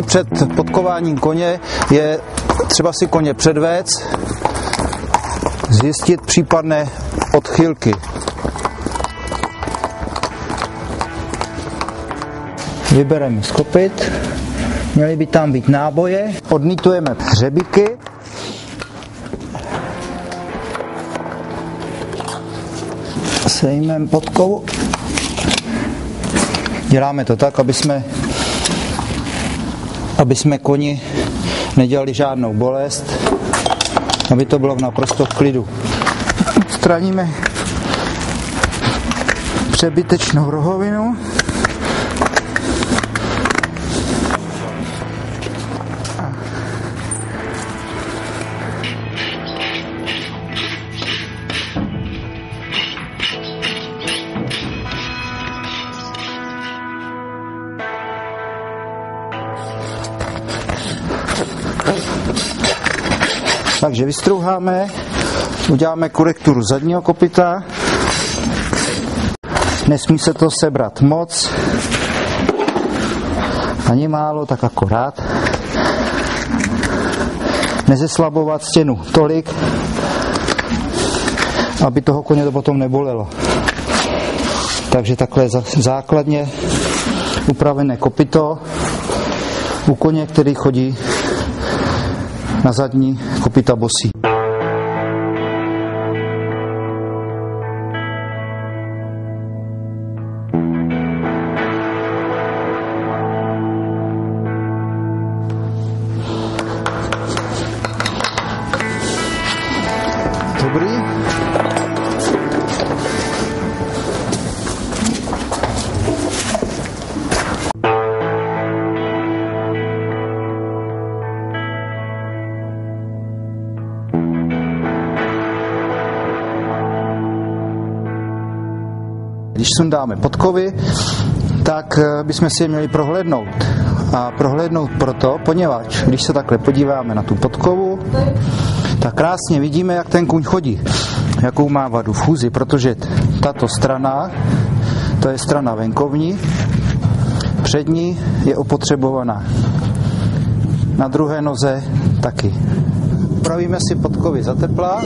I před podkováním koně je třeba si koně předvést, zjistit případné odchylky. Vybereme skopit, měly by tam být náboje, odmítujeme hřebíky, sejmeme podkovu. Děláme to tak, aby jsme, aby jsme koni nedělali žádnou bolest, aby to bylo naprosto v klidu. Straníme přebytečnou rohovinu. Takže vystrouháme, uděláme korekturu zadního kopita, nesmí se to sebrat moc, ani málo, tak akorát. Nezeslabovat stěnu tolik, aby toho koně to potom nebolelo. Takže takhle základně upravené kopito u koně, který chodí na zadní kopita bosí. Sundáme podkovy, tak eh, bychom si je měli prohlédnout. A prohlédnout proto, poněvadž když se takhle podíváme na tu podkovu, tak krásně vidíme, jak ten kůň chodí, jakou má vadu v chůzi, protože tato strana, to je strana venkovní, přední je opotřebovaná. Na druhé noze taky. Upravíme si podkovy za tepla.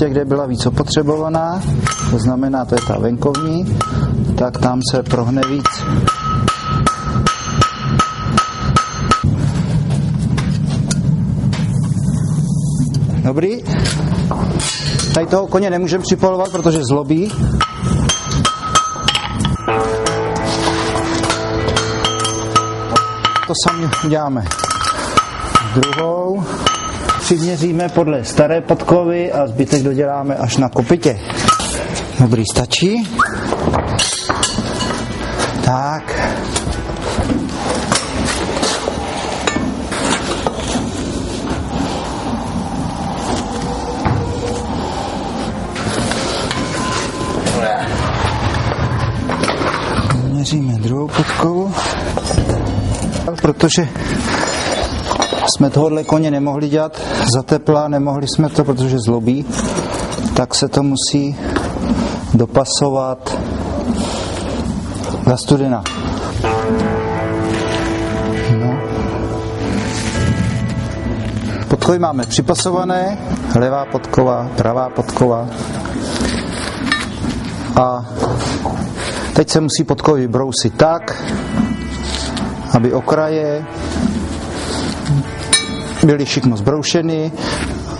Místě, kde byla víc opotřebovaná, to znamená, to je ta venkovní, tak tam se prohne víc. Dobrý. Tady toho koně nemůžeme připalovat, protože zlobí. To sami uděláme druhou přiměříme podle staré podkovy a zbytek doděláme až na kopitě. Dobrý, stačí. Tak. Měříme druhou podkovu, protože jsme tohohle koně nemohli dělat za tepla, nemohli jsme to, protože zlobí, tak se to musí dopasovat za studena. No. Podkovy máme připasované, levá podkova, pravá podkova. A teď se musí podkovy brousit tak, aby okraje byly šikmo zbroušeny,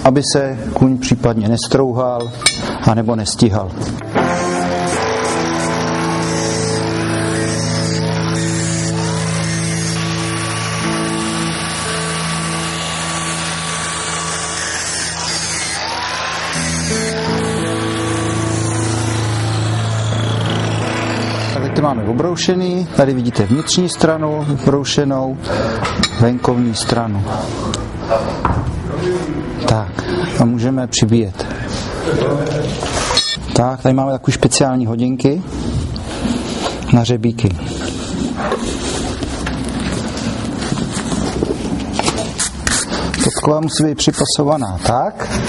aby se kuň případně nestrouhal anebo nestíhal. máme obroušený, tady vidíte vnitřní stranu obroušenou, venkovní stranu. Tak, a můžeme přibíjet. Tak, tady máme takové speciální hodinky na řebíky. Podkova musí být připasovaná tak,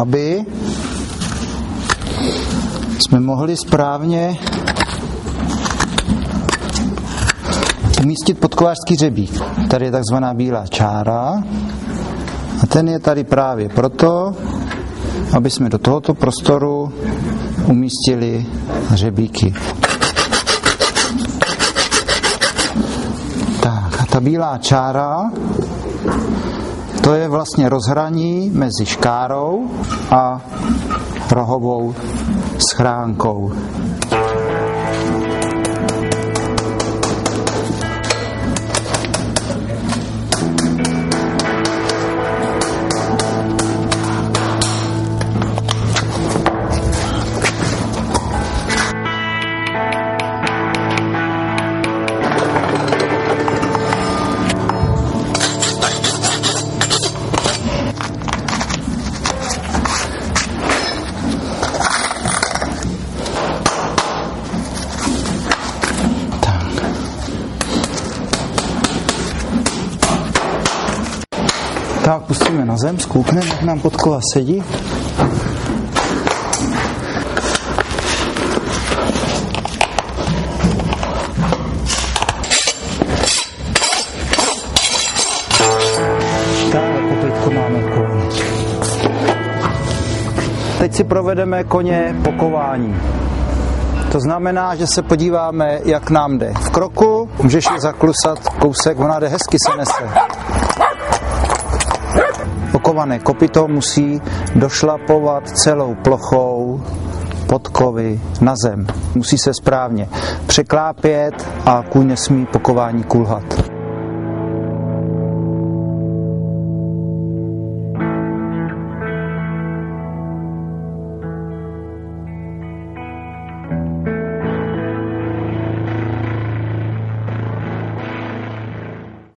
aby jsme mohli správně umístit podkovářský řebík. Tady je takzvaná bílá čára a ten je tady právě proto, aby jsme do tohoto prostoru umístili řebíky. Tak a ta bílá čára to je vlastně rozhraní mezi škárou a rohovou schránkou. Tak pustíme na zem, zkoukneme, jak nám podkova sedí. Konec. Teď si provedeme koně pokování. To znamená, že se podíváme, jak nám jde. V kroku můžeš ji zaklusat kousek, ona jde hezky se nese okované kopito musí došlapovat celou plochou podkovy na zem. Musí se správně překlápět a kůň nesmí pokování kulhat.